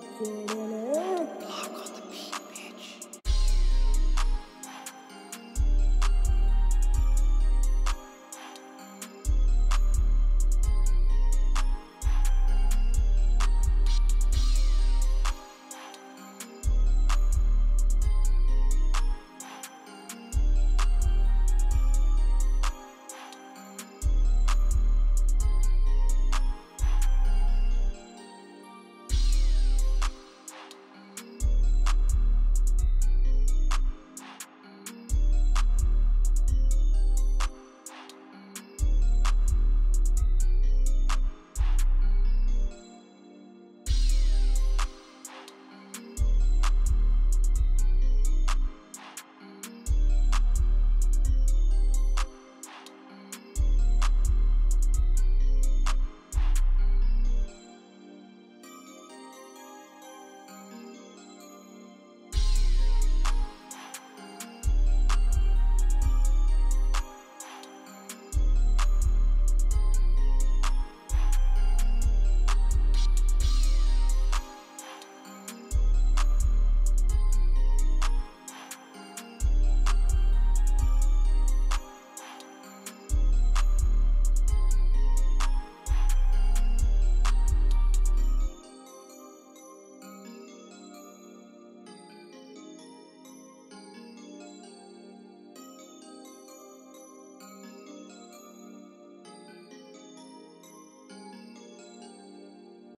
get